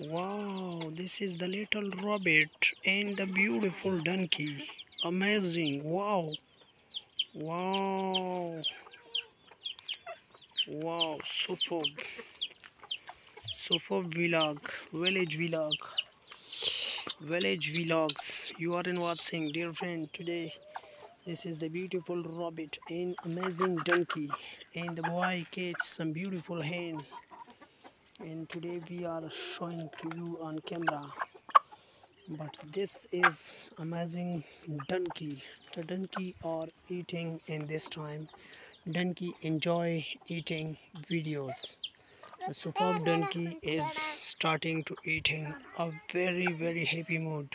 Wow, this is the little rabbit and the beautiful donkey. Amazing. Wow. Wow. Wow, superb. Superb vlog, village vlog. Village vlogs. You are in watching, dear friend. Today, this is the beautiful rabbit and amazing donkey. And the boy catch some beautiful hen and today we are showing to you on camera. But this is amazing donkey. The donkey are eating in this time. Donkey enjoy eating videos. The superb donkey is starting to eating a very very happy mood